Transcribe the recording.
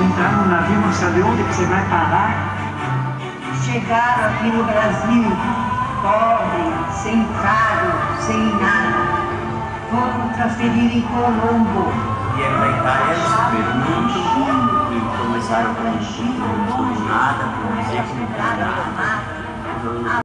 Entrar no navio, não saber onde você vai parar. Chegaram aqui no Brasil, pobre, sem carro, sem nada. Foram transferir em Colombo. Vieram da Itália, descobriram o e começaram com, com nada, com dizer que não tem nada.